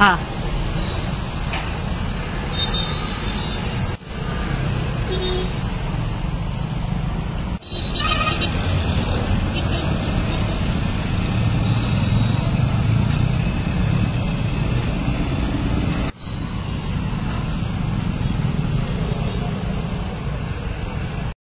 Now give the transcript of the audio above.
啊